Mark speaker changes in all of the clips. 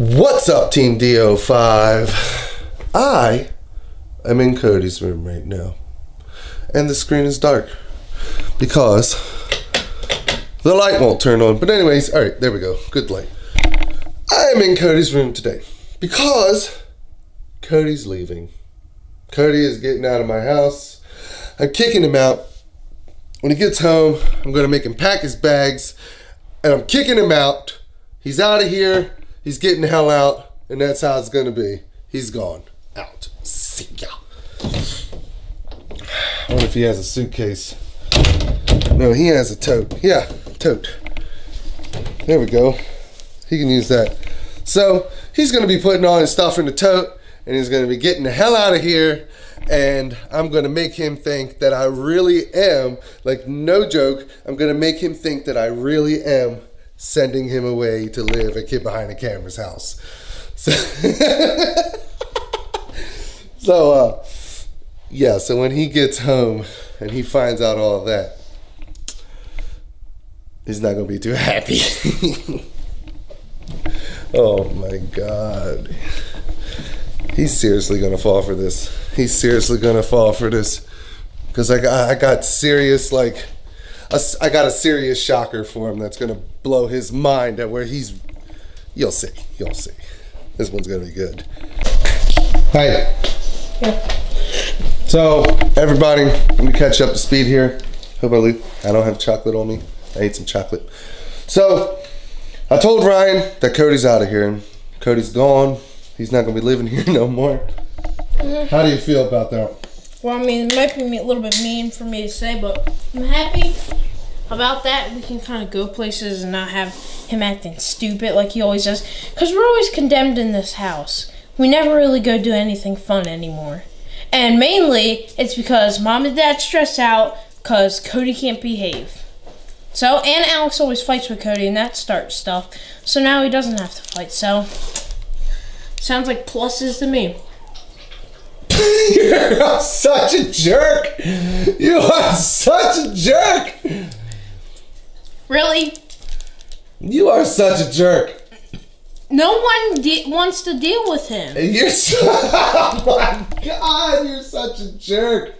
Speaker 1: What's up, Team DO5? I am in Cody's room right now, and the screen is dark because the light won't turn on. But, anyways, all right, there we go. Good light. I am in Cody's room today because Cody's leaving. Cody is getting out of my house. I'm kicking him out. When he gets home, I'm going to make him pack his bags, and I'm kicking him out. He's out of here. He's getting the hell out, and that's how it's gonna be. He's gone. Out. See ya. I wonder if he has a suitcase. No, he has a tote. Yeah, tote. There we go. He can use that. So he's gonna be putting all his stuff in the tote, and he's gonna be getting the hell out of here. And I'm gonna make him think that I really am, like no joke, I'm gonna make him think that I really am sending him away to live a kid behind a camera's house. So, so uh, yeah, so when he gets home and he finds out all that, he's not gonna be too happy. oh my god. He's seriously gonna fall for this. He's seriously gonna fall for this. Cause I got I got serious like a, I got a serious shocker for him that's gonna blow his mind at where he's. You'll see. You'll see. This one's gonna be good. Hi.
Speaker 2: Yeah.
Speaker 1: So everybody, let me catch up to speed here. Hope I leave. I don't have chocolate on me. I ate some chocolate. So I told Ryan that Cody's out of here. Cody's gone. He's not gonna be living here no more. Mm-hmm. How do you feel about that?
Speaker 2: Well, I mean, it might be a little bit mean for me to say, but I'm happy about that. We can kind of go places and not have him acting stupid like he always does. Because we're always condemned in this house. We never really go do anything fun anymore. And mainly, it's because mom and dad stress out because Cody can't behave. So, and Alex always fights with Cody, and that starts stuff. So now he doesn't have to fight. So, sounds like pluses to me.
Speaker 1: You're such a jerk. You are such a jerk.
Speaker 2: Really?
Speaker 1: You are such a jerk.
Speaker 2: No one wants to deal with him.
Speaker 1: You're so, oh my god, you're such a jerk.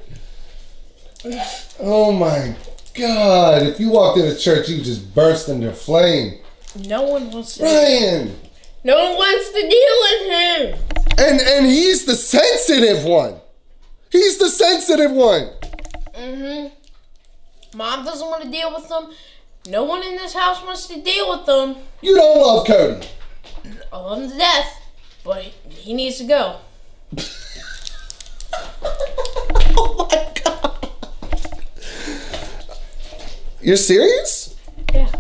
Speaker 1: Oh my god, if you walked into church, you just burst into flame.
Speaker 2: No one wants to.
Speaker 1: Ryan!
Speaker 2: No one wants to deal with him.
Speaker 1: And and he's the sensitive one. He's the sensitive one.
Speaker 2: Mhm. Mom doesn't want to deal with them. No one in this house wants to deal with them.
Speaker 1: You don't love Cody.
Speaker 2: I love him to death, but he needs to go.
Speaker 1: oh my god. You're serious?
Speaker 2: Yeah.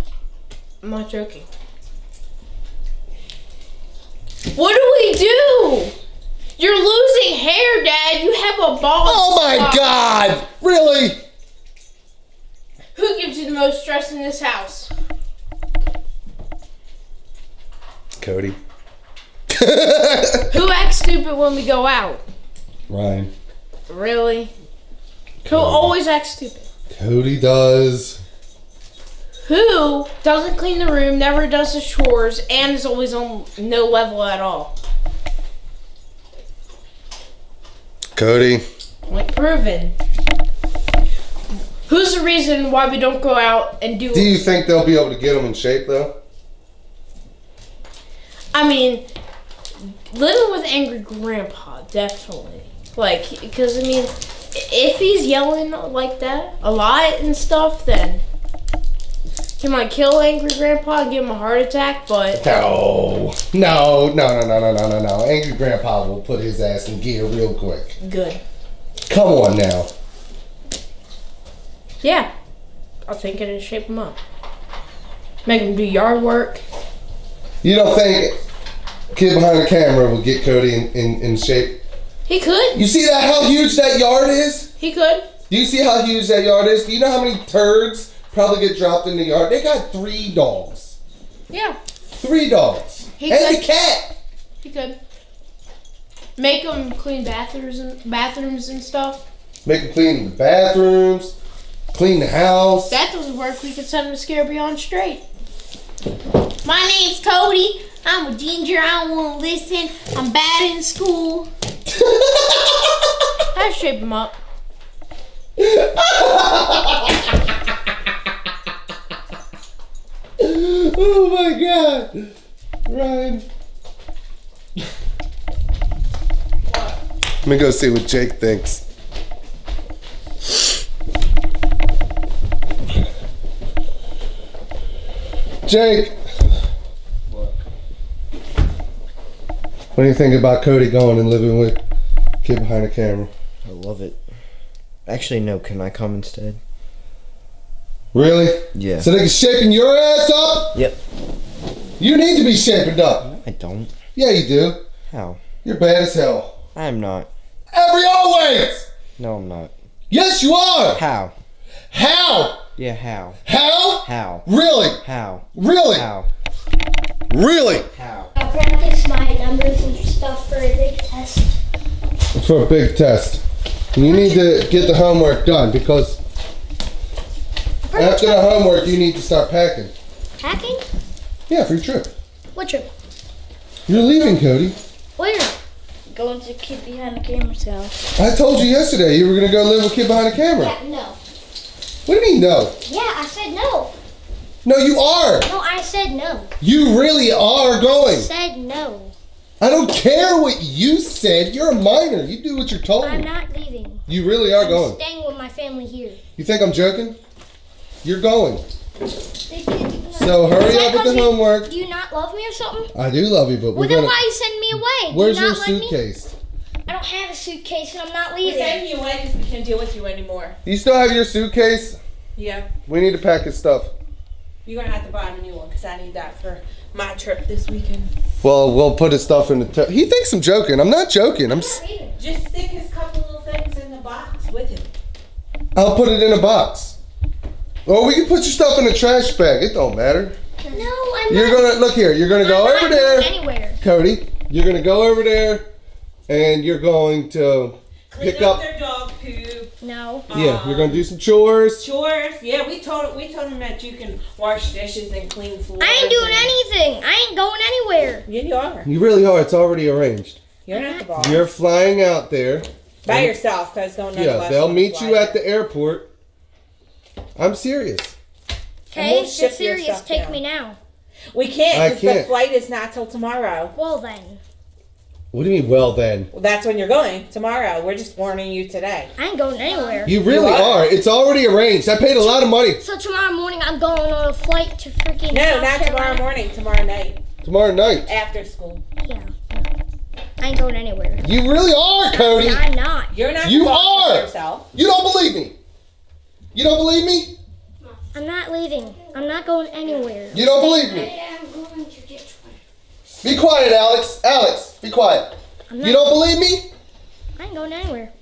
Speaker 2: I'm not joking. What do we do? You're losing hair, Dad. You have a bald
Speaker 1: Oh my god! Really?
Speaker 2: Who gives you the most stress in this house?
Speaker 1: Cody.
Speaker 2: Who acts stupid when we go out?
Speaker 1: Ryan.
Speaker 2: Really? Who always acts stupid?
Speaker 1: Cody does.
Speaker 2: Who doesn't clean the room, never does the chores, and is always on no level at all?
Speaker 1: Cody.
Speaker 2: Like proven. Who's the reason why we don't go out and do?
Speaker 1: Do you think they'll be able to get him in shape though?
Speaker 2: I mean, living with angry grandpa, definitely. Like, because I mean, if he's yelling like that a lot and stuff, then he might kill angry grandpa and give him a heart attack. But
Speaker 1: No. No, no, no, no, no, no, no, no. Angry Grandpa will put his ass in gear real quick.
Speaker 2: good.
Speaker 1: Come on now.
Speaker 2: Yeah, I'll take it and shape him up. Make him do yard work.
Speaker 1: You don't think kid behind the camera will get Cody in, in, in shape?
Speaker 2: He could.
Speaker 1: You see that how huge that yard is?
Speaker 2: He could.
Speaker 1: Do you see how huge that yard is? Do you know how many turds probably get dropped in the yard? They got three dogs.
Speaker 2: Yeah,
Speaker 1: Three dogs.
Speaker 2: He
Speaker 1: and
Speaker 2: could.
Speaker 1: a cat.
Speaker 2: he could. Make him clean bathrooms and bathrooms and stuff.
Speaker 1: Make them clean the bathrooms, clean the house.
Speaker 2: That doesn't work. We could send him to Scare Beyond Straight. My name's Cody. I'm a ginger. I don't want to listen. I'm bad in school. I shape him up.
Speaker 1: oh my god. Ryan. Let me go see what Jake thinks. Jake. What? What do you think about Cody going and living with kid behind the camera?
Speaker 3: I love it. Actually, no. Can I come instead?
Speaker 1: Really?
Speaker 3: Yeah.
Speaker 1: So they can shaping your ass up?
Speaker 3: Yep.
Speaker 1: You need to be shaping up.
Speaker 3: I don't.
Speaker 1: Yeah, you do.
Speaker 3: How?
Speaker 1: You're bad as hell.
Speaker 3: I'm not.
Speaker 1: Every always.
Speaker 3: No, I'm not.
Speaker 1: Yes, you are.
Speaker 3: How?
Speaker 1: How?
Speaker 3: Yeah, how?
Speaker 1: How?
Speaker 3: How?
Speaker 1: Really?
Speaker 3: How?
Speaker 1: Really?
Speaker 3: How?
Speaker 1: Really?
Speaker 3: How?
Speaker 4: I'll practice my numbers and stuff for a big test.
Speaker 1: For a big test. You need to get the homework done because after the homework you need to start packing.
Speaker 4: Packing?
Speaker 1: Yeah, for your trip.
Speaker 4: What trip?
Speaker 1: You're leaving, Cody.
Speaker 4: Where? Going to kid behind the camera's house.
Speaker 1: I told you yesterday you were gonna go live with kid behind the camera.
Speaker 4: Yeah, no.
Speaker 1: What do you mean no?
Speaker 4: Yeah, I said no.
Speaker 1: No, you are.
Speaker 4: No, I said no.
Speaker 1: You really are going.
Speaker 4: I said no.
Speaker 1: I don't care what you said. You're a minor. You do what you're told.
Speaker 4: I'm not leaving.
Speaker 1: You really are
Speaker 4: I'm
Speaker 1: going.
Speaker 4: staying with my family here.
Speaker 1: You think I'm joking? You're going.
Speaker 4: So
Speaker 1: hurry up with the homework.
Speaker 4: Do you not love me or something?
Speaker 1: I do love you, but we're
Speaker 4: Well, then
Speaker 1: gonna.
Speaker 4: why you send me away?
Speaker 1: Where's
Speaker 4: you
Speaker 1: your
Speaker 4: not let Me?
Speaker 1: suitcase?
Speaker 4: I don't have a suitcase and I'm not
Speaker 5: We're
Speaker 4: leaving.
Speaker 5: sending you away because we can't deal with you anymore.
Speaker 1: You still have your suitcase?
Speaker 5: Yeah,
Speaker 1: We need to pack his stuff.
Speaker 5: you're gonna have to buy him a new one because I need that for my trip this weekend.
Speaker 1: Well, we'll put his stuff in the. T- he thinks I'm joking. I'm not joking. I'm. S-
Speaker 4: I'm not.
Speaker 5: Just stick his couple little things in the box with him.
Speaker 1: I'll put it in a box. Or we can put your stuff in a trash bag. It don't matter.
Speaker 4: No, I'm
Speaker 1: You're
Speaker 4: not.
Speaker 1: gonna look here. You're gonna go
Speaker 4: I'm
Speaker 1: over
Speaker 4: not
Speaker 1: there,
Speaker 4: going anywhere.
Speaker 1: Cody. You're gonna go over there, and you're going to
Speaker 5: Clean
Speaker 1: pick
Speaker 5: up,
Speaker 1: up.
Speaker 5: their dog poop.
Speaker 4: No.
Speaker 1: Yeah, you're gonna um, do some chores.
Speaker 5: Chores. Yeah, we told we told him that you can wash dishes and clean floors.
Speaker 4: I ain't doing
Speaker 5: and-
Speaker 4: anything. I ain't going anywhere.
Speaker 5: Yeah, you are.
Speaker 1: You really are. It's already arranged.
Speaker 5: You're not the boss.
Speaker 1: You're flying out there.
Speaker 5: by yourself because don't none of
Speaker 1: Yeah,
Speaker 5: us
Speaker 1: they'll meet you at
Speaker 5: there.
Speaker 1: the airport. I'm serious.
Speaker 4: Okay,
Speaker 5: we'll
Speaker 4: you're serious. Take
Speaker 5: down.
Speaker 4: me now.
Speaker 5: We can't
Speaker 1: I
Speaker 5: because the
Speaker 1: can't.
Speaker 5: flight is not till tomorrow.
Speaker 4: Well then,
Speaker 1: What do you mean? Well, then
Speaker 5: Well, that's when you're going tomorrow. We're just warning you today.
Speaker 4: I ain't going anywhere.
Speaker 1: you really
Speaker 5: You are.
Speaker 1: are. It's already arranged. I paid a lot of money.
Speaker 4: So tomorrow morning I'm going on a flight to freaking.
Speaker 5: No,
Speaker 4: South
Speaker 5: not tomorrow morning. Tomorrow night
Speaker 1: Tomorrow night.
Speaker 5: after school.
Speaker 4: Yeah. I ain't going anywhere.
Speaker 1: You really are, Cody.
Speaker 4: I'm not.
Speaker 5: You're not
Speaker 1: You
Speaker 5: the boss of
Speaker 1: are.
Speaker 5: yourself.
Speaker 1: You don't believe me. You don't believe me.
Speaker 4: I'm not leaving. I'm not going anywhere.
Speaker 1: You don't believe me.
Speaker 4: I'm going to get
Speaker 1: Be quiet, Alex. Alex, be quiet.
Speaker 4: Not,
Speaker 1: You don't believe me?
Speaker 4: I ain't going anywhere.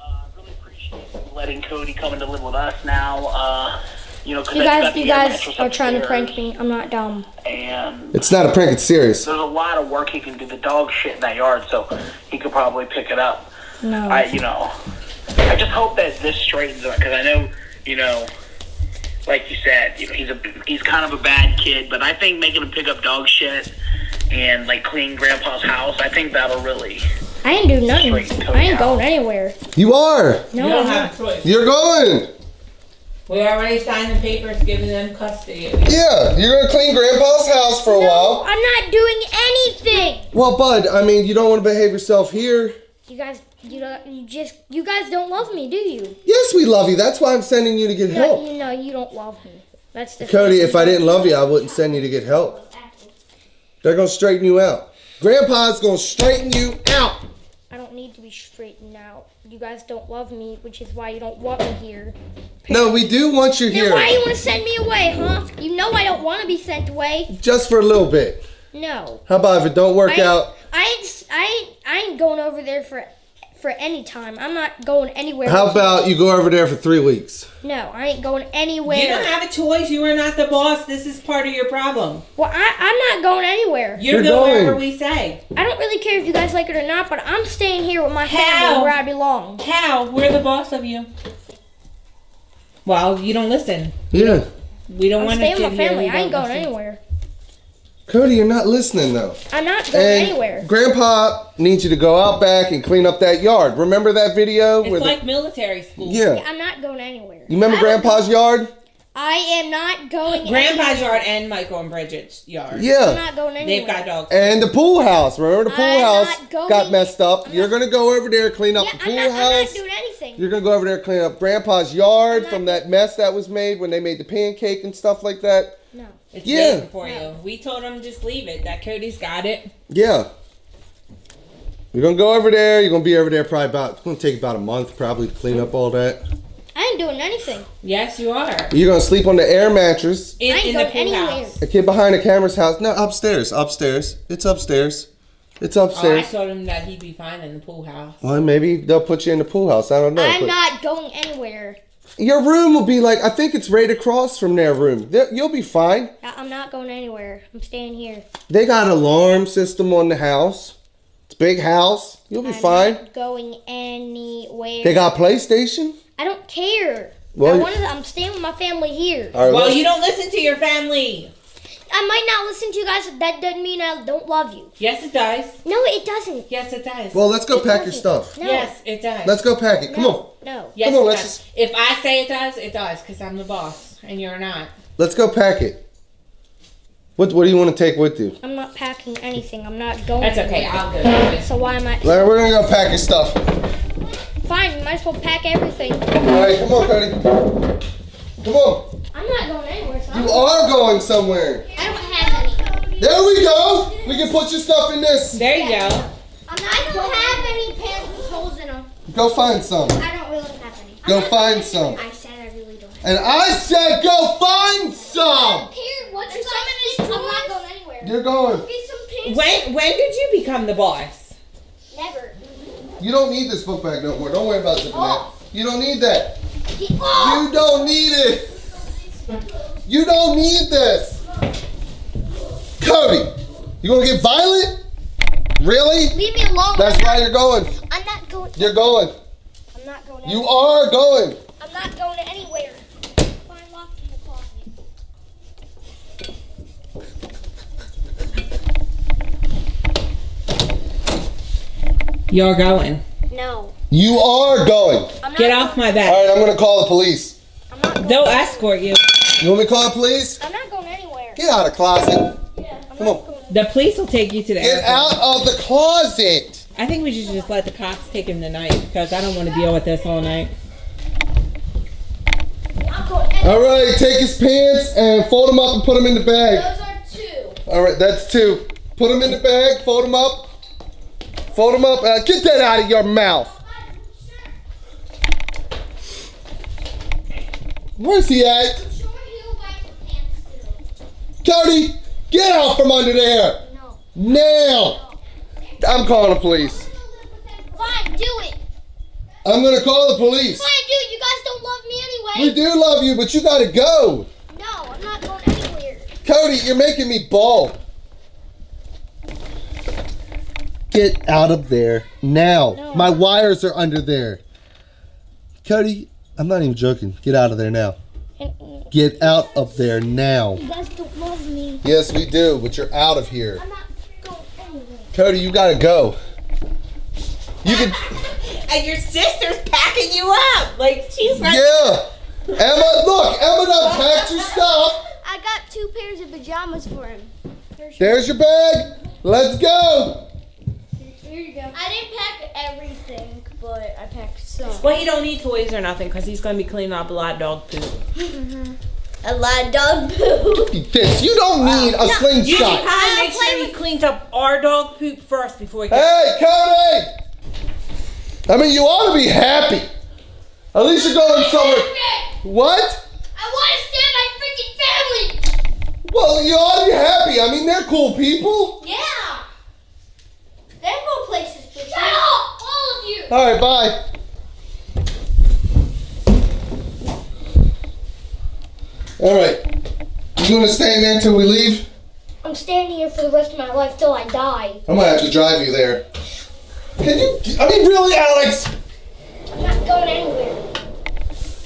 Speaker 6: Uh, really appreciate you letting Cody come in to live with us now. Uh, you know, 'cause
Speaker 4: You guys, you guys are trying to prank me. I'm not dumb.
Speaker 6: And
Speaker 1: It's not a prank. It's serious.
Speaker 6: there's a lot of work he can do. The dog shit in that yard, so he could probably pick it up.
Speaker 4: No.
Speaker 6: I, you know, I just hope that this straightens out because I know, you know, like you said, you know, he's a he's kind of a bad kid, but I think making him pick up dog shit and like clean Grandpa's house, I think that'll really.
Speaker 4: I ain't do nothing. I ain't
Speaker 6: out.
Speaker 4: going anywhere.
Speaker 1: You are.
Speaker 4: No,
Speaker 5: you don't
Speaker 4: I'm not.
Speaker 5: have a choice.
Speaker 1: You're going.
Speaker 5: We already signed the papers giving them custody.
Speaker 1: Yeah, you're gonna clean Grandpa's house for a
Speaker 4: No,
Speaker 1: while.
Speaker 4: I'm not doing anything.
Speaker 1: Well, Bud, I mean, you don't want to behave yourself here.
Speaker 4: You guys, you don't, you just, you guys don't love me, do you?
Speaker 1: Yes, we love you. That's why I'm sending you to get
Speaker 4: No,
Speaker 1: help.
Speaker 4: you know, you don't love me. That's the
Speaker 1: Cody, if I didn't love you, I wouldn't send you to get help. They're gonna straighten you out. Grandpa's gonna straighten you out.
Speaker 4: I don't need to be straightened out. You guys don't love me, which is why you don't want me here.
Speaker 1: No, we do want you
Speaker 4: Then why you
Speaker 1: here.
Speaker 4: want to send me away, huh? You know I don't want to be sent away.
Speaker 1: Just for a little bit.
Speaker 4: No.
Speaker 1: How about if it don't work
Speaker 4: I,
Speaker 1: out?
Speaker 4: I ain't, I ain't, I ain't going over there for, for any time. I'm not going anywhere.
Speaker 1: How about you go over there for three weeks?
Speaker 4: No, I ain't going anywhere.
Speaker 5: You don't have a choice. You are not the boss. This is part of your problem.
Speaker 4: well, I, I'm not going anywhere.
Speaker 5: You
Speaker 1: You're
Speaker 5: going wherever we say.
Speaker 4: I don't really care if you guys like it or not, but I'm staying here with my
Speaker 5: How?
Speaker 4: family where I belong.
Speaker 5: How? We're the boss of you. Well, you don't listen.
Speaker 1: Yeah.
Speaker 5: We don't
Speaker 4: I'm
Speaker 5: want to
Speaker 4: staying with my family. I ain't going
Speaker 5: listen.
Speaker 4: anywhere.
Speaker 1: Cody, you're not listening though.
Speaker 4: I'm not going
Speaker 1: And
Speaker 4: anywhere.
Speaker 1: Grandpa needs you to go out back and clean up that yard. Remember that video?
Speaker 5: It's
Speaker 1: where the-
Speaker 5: like military school.
Speaker 1: yeah.
Speaker 4: I'm not going anywhere.
Speaker 1: You remember
Speaker 4: I
Speaker 1: Grandpa's yard?
Speaker 4: I am not going.
Speaker 5: Grandpa's
Speaker 4: anywhere.
Speaker 5: yard and Michael and Bridget's yard.
Speaker 4: I'm
Speaker 1: Yeah.
Speaker 4: not going anywhere.
Speaker 5: They've got dogs.
Speaker 1: And the pool house. Remember the pool
Speaker 4: I'm
Speaker 1: house
Speaker 4: not going-
Speaker 1: got messed up.
Speaker 4: I'm
Speaker 1: You're
Speaker 4: not-
Speaker 1: gonna go over there clean up
Speaker 4: Yeah,
Speaker 1: the
Speaker 4: I'm
Speaker 1: pool
Speaker 4: not, I'm not
Speaker 1: house.
Speaker 4: doing anything.
Speaker 1: You're gonna go over there clean up Grandpa's yard from that mess that was made when they made the pancake and stuff like that.
Speaker 4: No.
Speaker 5: It's
Speaker 1: Yeah.
Speaker 5: waiting for you. We told them just leave it. That Cody's got it.
Speaker 1: Yeah. You're gonna go over there. You're gonna be over there probably about. It's gonna take about a month probably to clean up all that.
Speaker 4: I ain't doing anything.
Speaker 5: Yes, you are.
Speaker 1: You're gonna sleep on the air mattress.
Speaker 5: In,
Speaker 4: I ain't
Speaker 5: in the pool
Speaker 4: anywhere.
Speaker 5: house.
Speaker 1: The kid behind the camera's house. No, upstairs. Upstairs. It's upstairs. It's
Speaker 5: Oh, I told him that he'd be fine in the pool house.
Speaker 1: well, maybe they'll put you in the pool house. I don't know.
Speaker 4: I'm not going anywhere.
Speaker 1: Your room will be like I think it's right across from their room. They- You'll be fine.
Speaker 4: I- I'm not going anywhere. I'm staying here.
Speaker 1: They got alarm system on the house. It's a big house. You'll be
Speaker 4: I'm
Speaker 1: fine.
Speaker 4: not going anywhere.
Speaker 1: They got PlayStation.
Speaker 4: I don't care.
Speaker 1: Well,
Speaker 4: I I'm staying with my family here.
Speaker 1: All right,
Speaker 5: Well,
Speaker 1: let's-
Speaker 5: you don't listen to your family.
Speaker 4: I might not listen to you guys. but That doesn't mean I don't love you.
Speaker 5: Yes, it does.
Speaker 4: No, it doesn't.
Speaker 5: Yes, it does.
Speaker 1: well, let's go
Speaker 4: It
Speaker 1: pack your
Speaker 4: doesn't.
Speaker 1: stuff.
Speaker 4: No.
Speaker 5: yes, it does.
Speaker 1: Let's go pack it. Come on.
Speaker 4: No.
Speaker 5: yes,
Speaker 1: come on,
Speaker 5: it
Speaker 1: let's
Speaker 5: does.
Speaker 1: just-
Speaker 5: If I say it does, it does, because I'm the boss and you're not.
Speaker 1: Let's go pack it. What What do you want to take with you?
Speaker 4: I'm not packing anything. I'm not going.
Speaker 5: That's okay.
Speaker 4: anywhere.
Speaker 5: I'll go.
Speaker 4: So why am I?
Speaker 1: Larry, we're gonna go pack your stuff.
Speaker 4: Fine. You might as well pack everything.
Speaker 1: All right, come on, Cody. Come on.
Speaker 4: I'm not going anywhere. So
Speaker 1: You are going somewhere.
Speaker 4: I don't have any.
Speaker 1: There we go. We can put your stuff in this.
Speaker 5: There you go.
Speaker 4: I'm not I don't have any pants with holes in them.
Speaker 1: Go find some.
Speaker 4: I don't really have any.
Speaker 1: Go find some.
Speaker 4: I said I really don't.
Speaker 1: And I said go find some.
Speaker 4: Here, what's some in his I'm not going anywhere.
Speaker 1: You're going.
Speaker 4: Get some pants.
Speaker 5: When when did you become the boss?
Speaker 4: Never.
Speaker 1: You don't need this book bag no more. Don't worry about zipping that. Oh. You don't need that.
Speaker 4: Get off. Oh.
Speaker 1: You don't need it. You don't need this. Cody, you gonna get violent? Really?
Speaker 4: Leave me alone.
Speaker 1: That's why you're going.
Speaker 4: Not, I'm not going.
Speaker 1: You're going.
Speaker 4: I'm not going.
Speaker 1: You
Speaker 4: anywhere.
Speaker 1: are going.
Speaker 4: I'm not going anywhere. Fine, locked in the closet.
Speaker 5: You're going.
Speaker 4: No.
Speaker 1: You are going.
Speaker 4: I'm
Speaker 5: Get
Speaker 4: going-
Speaker 5: off my back.
Speaker 1: All right, I'm gonna call the police.
Speaker 4: I'm not going.
Speaker 5: They'll escort you.
Speaker 1: You want me to call the police?
Speaker 4: I'm not going anywhere.
Speaker 1: Get out of the closet.
Speaker 4: I'm
Speaker 1: Come
Speaker 4: not
Speaker 1: on.
Speaker 4: going.
Speaker 5: The police will take you to the
Speaker 1: Get
Speaker 5: airport.
Speaker 1: out of the closet.
Speaker 5: I think we should just let the cops take him tonight because I don't want to deal with this all night.
Speaker 4: I'm going anywhere.
Speaker 1: All right, take his pants and fold them up and put them in the bag.
Speaker 4: Those are two.
Speaker 1: All right, that's two. Put them in the bag, fold them up. Fold them up. Uh, get that out of your mouth. Where's he at?
Speaker 4: Show me who likes the pants too.
Speaker 1: Cody, get out from under there.
Speaker 4: No.
Speaker 1: Now. I'm calling the police.
Speaker 4: Fine, do it.
Speaker 1: I'm gonna call the police.
Speaker 4: Fine, dude. You guys don't love me anyway.
Speaker 1: We do love you, but you gotta go.
Speaker 4: No, I'm not going anywhere.
Speaker 1: Cody, you're making me bald. Get out of there now.
Speaker 4: No.
Speaker 1: My wires are under there. Cody, I'm not even joking. Get out of there now. Get out of there now.
Speaker 4: You guys don't love me.
Speaker 1: Yes, we do, but you're out of here.
Speaker 4: I'm not going anywhere.
Speaker 1: Cody, you gotta go. You can,
Speaker 5: And your sister's packing you up. Like she's like
Speaker 1: yeah. Emma, look, Emma done packed your stuff.
Speaker 4: I got two pairs of pajamas for him.
Speaker 1: There's your bag. Let's go.
Speaker 4: Here you go. I didn't pack everything, but I packed some.
Speaker 5: Well, you don't need toys or nothing because he's going to be cleaning up a lot of dog poop. Mm-hmm.
Speaker 4: A lot of dog poo.
Speaker 1: This, you don't need a slingshot.
Speaker 5: You should
Speaker 1: slingshot.
Speaker 5: probably make
Speaker 4: play
Speaker 5: sure he cleans up our dog poop first before he.
Speaker 1: Hey, Cody! I mean, you ought to be happy. At least you're going somewhere. What?
Speaker 4: I want to stand my freaking family.
Speaker 1: Well, you ought to be happy. I mean, they're cool people.
Speaker 4: Yeah. They're go places. Shut up, all of you.
Speaker 1: All right, bye. All right. You gonna stay in there until we leave?
Speaker 4: I'm staying here for the rest of my life till I die.
Speaker 1: I'm gonna have to drive you there. Can you? I mean, really, Alex?
Speaker 4: I'm not going anywhere.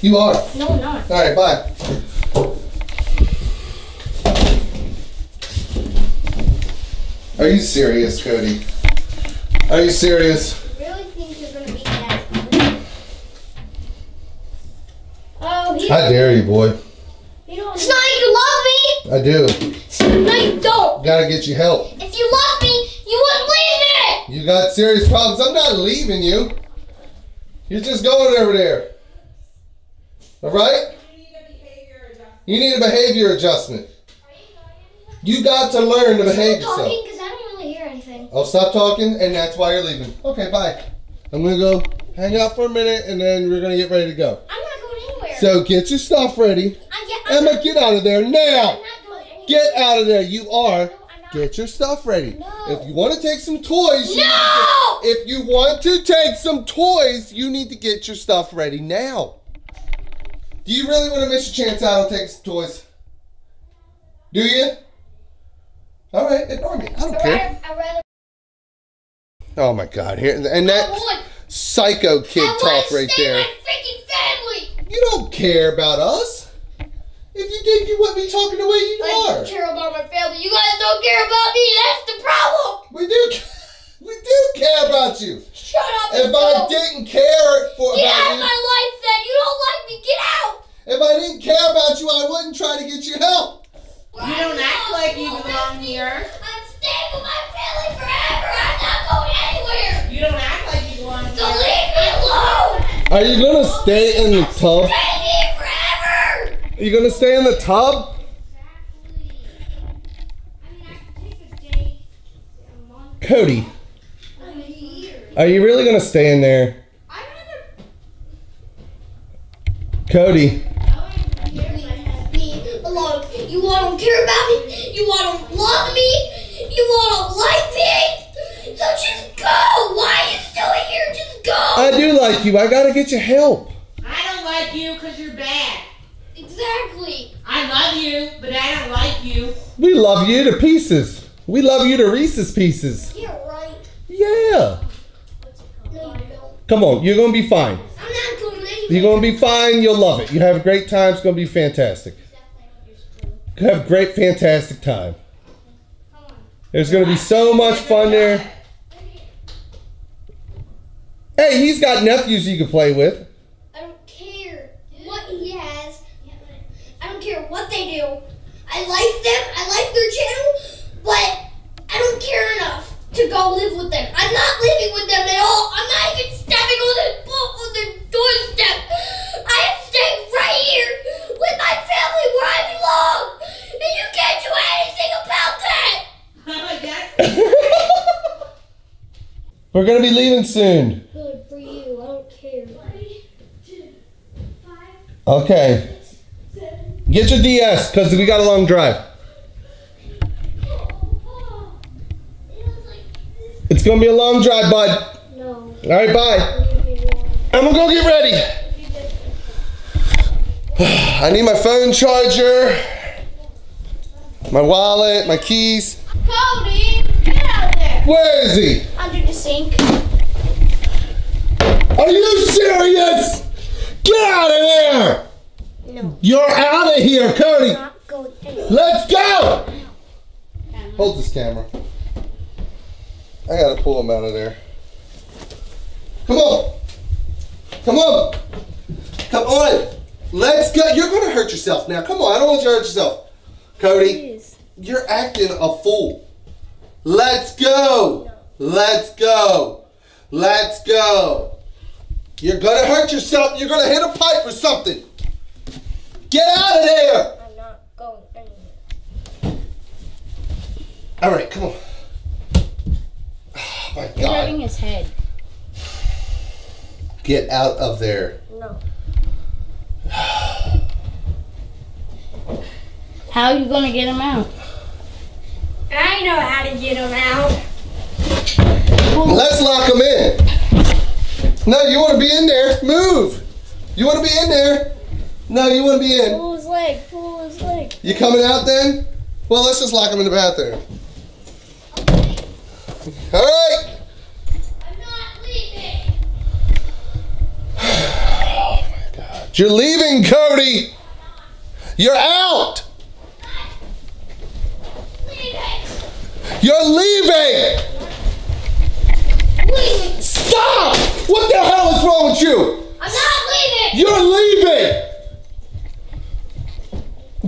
Speaker 1: You are.
Speaker 4: No, I'm not.
Speaker 1: All right, bye. Are you serious, Cody? Are you serious?
Speaker 4: Really think you're gonna that? Oh,
Speaker 1: How dare you, boy?
Speaker 4: you don't. It's not you love me.
Speaker 1: I do.
Speaker 4: No, you don't.
Speaker 1: Gotta get you help.
Speaker 4: If you love me, you wouldn't leave me.
Speaker 1: You got serious problems. I'm not leaving you. You're just going over there. All right? You need a behavior adjustment. You got to learn to behave yourself.
Speaker 4: Talking because I don't really hear anything.
Speaker 1: I'll stop talking, and that's why you're leaving. Okay, bye. I'm gonna go hang out for a minute, and then we're gonna get ready to go.
Speaker 4: I'm not going anywhere.
Speaker 1: So get your stuff ready.
Speaker 4: I get, I'm,
Speaker 1: Emma, get out of there now.
Speaker 4: Not going anywhere.
Speaker 1: Get out of there. You are.
Speaker 4: No, I'm not.
Speaker 1: Get your stuff ready.
Speaker 4: No.
Speaker 1: If you want to take some toys, you
Speaker 4: No!
Speaker 1: if you want to take some toys, you need to get your stuff ready now. Do you really want to miss your chance out on taking some toys? Do you? All right, ignore me. I don't care.
Speaker 4: rather, rather.
Speaker 1: Oh my God! Here and that psycho kid talk right there.
Speaker 4: with my freaking family.
Speaker 1: You don't care about us. If you did, you wouldn't be talking the way you
Speaker 4: I
Speaker 1: are.
Speaker 4: do care about my family. You guys don't care about me. That's the problem.
Speaker 1: We do. We do care about you.
Speaker 4: Shut up.
Speaker 1: If I
Speaker 4: go.
Speaker 1: didn't care for
Speaker 4: Get out of
Speaker 1: you,
Speaker 4: my life then. You don't like me. Get out.
Speaker 1: if I didn't care about you, I wouldn't try to get you help.
Speaker 5: You don't act like you belong here.
Speaker 4: I'm staying with my family forever. I'm not going anywhere.
Speaker 5: You don't act like you belong
Speaker 4: So
Speaker 5: here.
Speaker 4: leave me alone.
Speaker 1: Are you gonna stay in the tub?
Speaker 4: Stay here forever.
Speaker 1: Are you gonna stay in the tub? Cody, are you really gonna stay in there? Cody.
Speaker 4: You all don't care about me. You all don't love me. You all don't like me. So just go. Why are you still here? Just go.
Speaker 1: I do like you. I gotta get your help.
Speaker 5: I don't like you because you're bad.
Speaker 4: Exactly.
Speaker 5: I love you, but I don't like you.
Speaker 1: We love you to pieces. We love you to Reese's pieces.
Speaker 4: You're right.
Speaker 1: Yeah.
Speaker 4: No, you don't.
Speaker 1: Come on, you're gonna be fine.
Speaker 4: I'm not going anywhere.
Speaker 1: You're gonna be fine. You'll love it. You have a great time. It's gonna be fantastic. You Have a great, fantastic time. There's gonna be so much fun there. Hey, he's got nephews you can play with.
Speaker 4: I don't care what he has. I don't care what they do. I like them. I like their channel, but I don't care enough to go live with them. I'm not living with them at all. I'm not even stepping on the on the doorstep. I am staying right here with my family where I belong, and you can't do anything about that.
Speaker 1: We're gonna be leaving soon.
Speaker 4: Good for you. I don't care.
Speaker 1: Okay. Get your DS, cause we got a long drive. It's gonna be a long drive, bud.
Speaker 4: No,
Speaker 1: All right, bye.
Speaker 4: leave me alone.
Speaker 1: I'm gonna go get ready. I need my phone charger, my wallet, my keys.
Speaker 4: Cody, get out of there.
Speaker 1: Where is he?
Speaker 4: Under the sink.
Speaker 1: Are you serious? Get out of there!
Speaker 4: No.
Speaker 1: You're out of here, Cody.
Speaker 4: Not going.
Speaker 1: Let's go! Hold this camera. I gotta pull him out of there. Come on. Come on. Come on. Let's go. You're gonna hurt yourself now. Come on. I don't want you to hurt yourself. Cody, you're acting a fool. Let's go. Let's go. Let's go. You're gonna hurt yourself. You're gonna hit a pipe or something. Get out of there.
Speaker 4: I'm not going anywhere.
Speaker 1: All right, come on. Oh my
Speaker 4: He's
Speaker 1: God.
Speaker 4: hurting his head.
Speaker 1: Get out of there.
Speaker 4: No. How are you gonna get him out? I know how to get him out.
Speaker 1: Let's lock him in. No, you want to be in there. Move. You want to be in there. No, you want to be in.
Speaker 4: Pull his leg. Pull his leg.
Speaker 1: You coming out then? Well, let's just lock him in the bathroom. All right.
Speaker 4: I'm not leaving.
Speaker 1: Oh my God. You're leaving, Cody. You're out.
Speaker 4: Leave it.
Speaker 1: You're leaving. Stop! What the hell is wrong with you?
Speaker 4: I'm not leaving.
Speaker 1: You're leaving.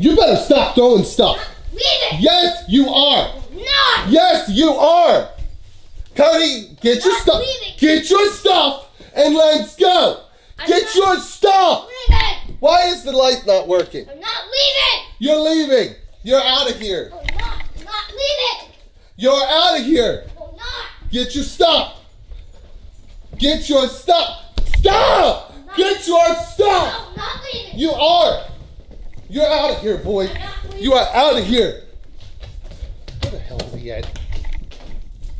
Speaker 1: You better stop throwing stuff.
Speaker 4: Leave it.
Speaker 1: Yes, you are.
Speaker 4: Not.
Speaker 1: Yes, you are. Cody, get your stuff.
Speaker 4: leaving.
Speaker 1: Get your stuff and let's go.
Speaker 4: I'm
Speaker 1: Get your stuff.
Speaker 4: Leave it.
Speaker 1: Why is the light not working?
Speaker 4: I'm not leaving.
Speaker 1: You're leaving. You're out of here.
Speaker 4: I'm not. I'm not leaving.
Speaker 1: You're out of here.
Speaker 4: I'm not.
Speaker 1: Get your stuff. Get your stuff. Stop. Get your
Speaker 4: No,
Speaker 1: stuff.
Speaker 4: I'm not leaving.
Speaker 1: You are. You're out of here, boy.
Speaker 4: Not.
Speaker 1: You are out of here. Where the hell is he at?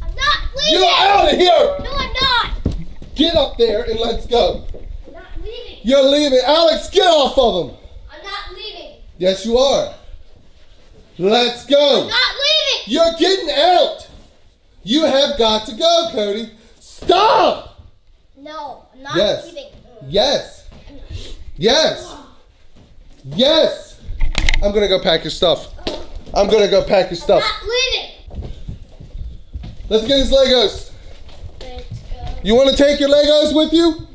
Speaker 4: I'm not leaving.
Speaker 1: You're out of here.
Speaker 4: No, I'm not.
Speaker 1: Get up there and let's go.
Speaker 4: I'm not leaving.
Speaker 1: You're leaving. Alex, get off of him.
Speaker 4: I'm not leaving.
Speaker 1: Yes, you are. Let's go.
Speaker 4: I'm not leaving.
Speaker 1: You're getting out. You have got to go, Cody. Stop.
Speaker 4: No, I'm not
Speaker 1: Yes.
Speaker 4: leaving.
Speaker 1: Yes. Yes. Yes. I'm gonna go pack your stuff. I'm gonna go pack your
Speaker 4: I'm
Speaker 1: stuff.
Speaker 4: not leaving.
Speaker 1: Let's get his Legos.
Speaker 4: Let's go.
Speaker 1: You want to take your Legos with you?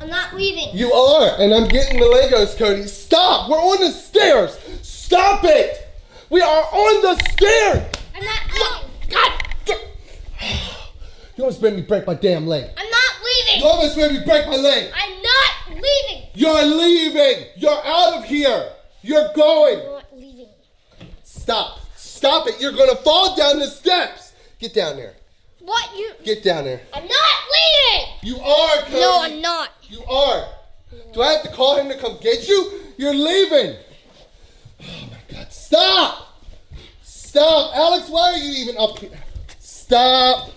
Speaker 4: I'm not leaving.
Speaker 1: You are, and I'm getting the Legos, Cody. Stop! We're on the stairs. Stop it! We are on the stairs.
Speaker 4: I'm not leaving.
Speaker 1: God! damn- You almost made me break my damn leg.
Speaker 4: I'm not leaving.
Speaker 1: You almost made me break my leg.
Speaker 4: I'm not leaving.
Speaker 1: You're leaving. You're out of here. You're going.
Speaker 4: I'm not leaving.
Speaker 1: Stop. Stop it. You're gonna fall down the steps. Get down there.
Speaker 4: What you?
Speaker 1: Get down there.
Speaker 4: I'm not leaving.
Speaker 1: You are, Cody.
Speaker 4: No, I'm not.
Speaker 1: You are. Do I have to call him to come get you? You're leaving. Oh my God. Stop. Stop. Alex, why are you even up here? Stop.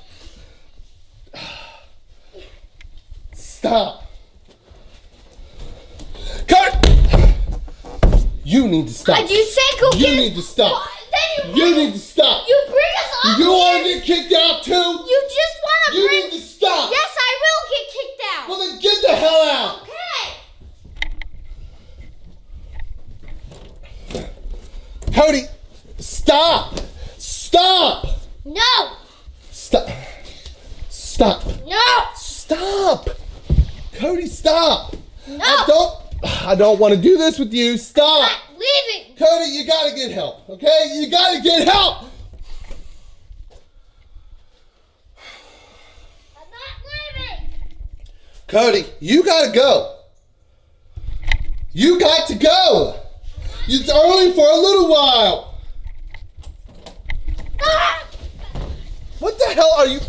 Speaker 1: Stop. You need to stop.
Speaker 4: You said go
Speaker 1: You need to stop. You
Speaker 4: you.
Speaker 1: need to stop.
Speaker 4: You bring us up
Speaker 1: You want to get kicked out too?
Speaker 4: You just want to
Speaker 1: You
Speaker 4: bring.
Speaker 1: need to stop.
Speaker 4: Yes, I will get kicked out.
Speaker 1: Well then get the hell out.
Speaker 4: okay.
Speaker 1: Cody, stop! Stop!
Speaker 4: No.
Speaker 1: Stop! Stop!
Speaker 4: No.
Speaker 1: Stop! Cody, stop!
Speaker 4: No.
Speaker 1: I don't. I don't want to do this with you. Stop!
Speaker 4: I'm not leaving.
Speaker 1: Cody, you gotta get help. Okay? You gotta get help.
Speaker 4: I'm not leaving.
Speaker 1: Cody, you gotta go. You got to go. It's only for a little while.
Speaker 4: Ah!
Speaker 1: What the hell are you?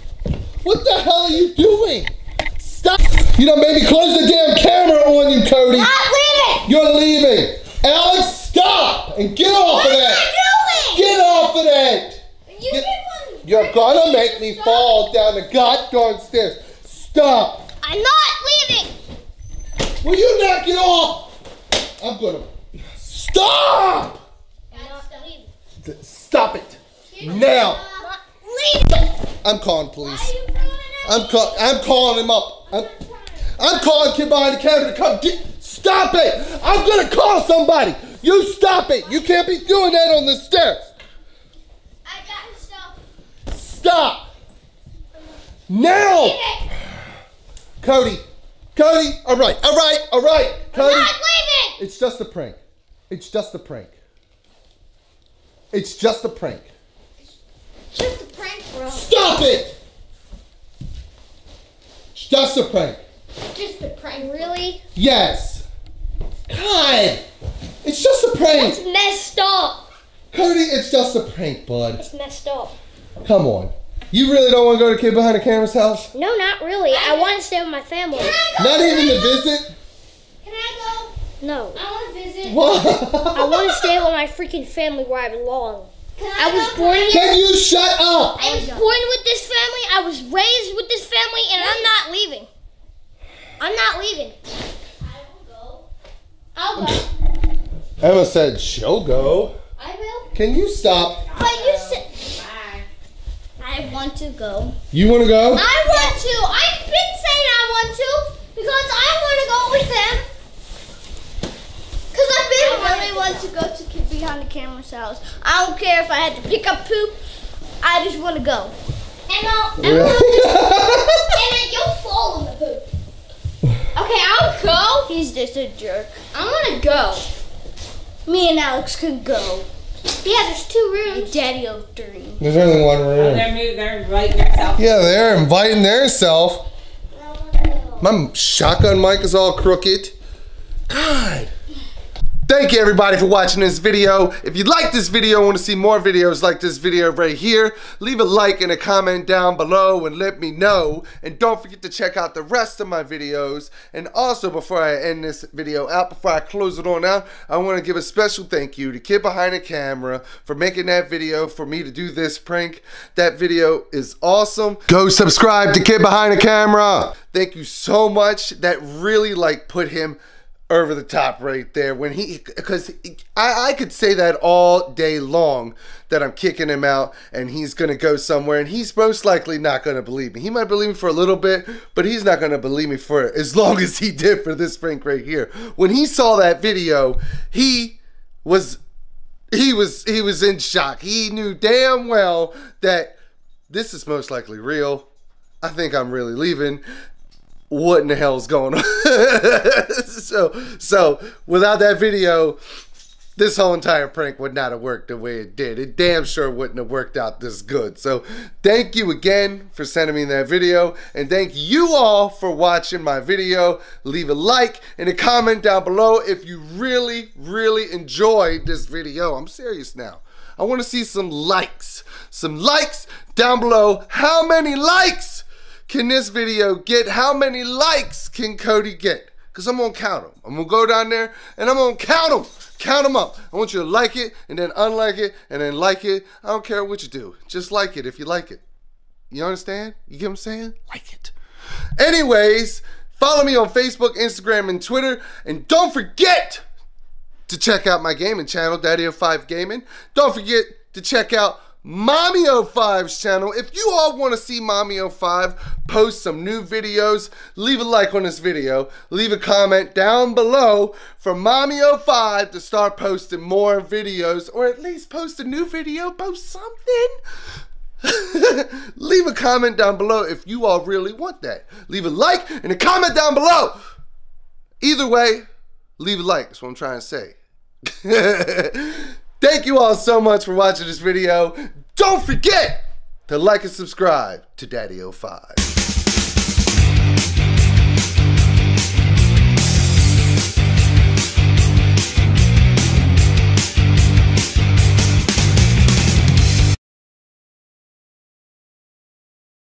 Speaker 1: What the hell are you doing? Stop! You made me close the damn camera on you, Cody.
Speaker 4: Leaving.
Speaker 1: You're leaving. Alex, stop and get off
Speaker 4: What
Speaker 1: of that. Get off of that.
Speaker 4: You
Speaker 1: get, you're gonna make me fall down the goddamn stairs. Stop.
Speaker 4: I'm not leaving.
Speaker 1: Will you knock it off? I'm gonna. Stop!
Speaker 4: I'm not leaving.
Speaker 1: Stop it. Now.
Speaker 4: I'm not leaving.
Speaker 1: I'm calling police.
Speaker 4: Why are you throwing?
Speaker 1: I'm call, I'm calling him up. I'm, I'm calling kid behind the counter to come get. Stop it! I'm gonna call somebody. You stop it. You can't be doing that on the stairs.
Speaker 4: I got his stuff.
Speaker 1: Stop. Now, Cody. Cody. All right. All right. All right. Cody.
Speaker 4: Not leaving.
Speaker 1: It's just a prank. It's just a prank. It's just a prank.
Speaker 4: Just a prank, bro.
Speaker 1: Stop it. It's just a prank.
Speaker 4: Just a prank. Really?
Speaker 1: Yes. God. It's just a prank.
Speaker 4: It's messed up.
Speaker 1: Cody, it's just a prank, bud.
Speaker 4: It's messed up.
Speaker 1: Come on. You really don't want to go to Kid Behind the Camera's house?
Speaker 4: No, not really. I want to stay with my family.
Speaker 1: Not even to visit?
Speaker 4: Can I go? No. I want to visit.
Speaker 1: What?
Speaker 4: I want to stay with my freaking family where I belong. I was born here.
Speaker 1: Can you shut up?
Speaker 4: I was born with this family. I was raised with this family, and I'm not leaving. I'm not leaving. I'll go.
Speaker 1: Emma said she'll go.
Speaker 4: I will.
Speaker 1: Can you stop?
Speaker 4: But you said. I want to go.
Speaker 1: You want to go?
Speaker 4: I want to. I've been saying I want to because I want to go with them. Because I've been I really want to go to behind the camera's house. I don't care if I had to pick up poop. I just want to go. Emma. Emma. Emma, you'll fall in the poop.
Speaker 7: Okay, I'll go.
Speaker 4: He's just a jerk.
Speaker 7: I want to go.
Speaker 4: Me and Alex can go. Yeah, there's two rooms. Daddy of dream.
Speaker 1: There's only one room.
Speaker 5: Oh, they're moving, they're inviting themselves.
Speaker 1: Yeah, they're inviting their self. My shotgun mic is all crooked. God. Thank you everybody for watching this video. If you like this video and want to see more videos like this video right here, leave a like and a comment down below and let me know. And don't forget to check out the rest of my videos. And also before I end this video out, before I close it on out, I want to give a special thank you to Kid Behind the Camera for making that video for me to do this prank. That video is awesome. Go subscribe to Kid Behind the Camera. Thank you so much. That really like put him over the top right there when he because I, I could say that all day long that I'm kicking him out and he's gonna go somewhere and he's most likely not gonna believe me. He might believe me for a little bit, but he's not gonna believe me for as long as he did for this prank right here. When he saw that video, he was he was he was in shock. He knew damn well that this is most likely real. I think I'm really leaving what in the hell's going on? so, so without that video, this whole entire prank would not have worked the way it did. It damn sure wouldn't have worked out this good. So, thank you again for sending me that video, and thank you all for watching my video. Leave a like and a comment down below if you really, really enjoyed this video. I'm serious now. I want to see some likes. Some likes down below. How many likes? Can this video get? How many likes can Cody get? Because I'm going to count them. I'm going to go down there and I'm going to count them. Count them up. I want you to like it and then unlike it and then like it. I don't care what you do. Just like it if you like it. You understand? You get what I'm saying? Like it. Anyways, follow me on Facebook, Instagram, and Twitter. And don't forget to check out my gaming channel, Daddy of 5 Gaming. Don't forget to check out MommyOFive's channel. If you all want to see MommyOFive post some new videos, leave a like on this video. Leave a comment down below for MommyOFive to start posting more videos or at least post a new video, post something. leave a comment down below if you all really want that. Leave a like and a comment down below. Either way, leave a like. That's what I'm trying to say. Thank you all so much for watching this video. Don't forget to like and subscribe to DaddyOFive.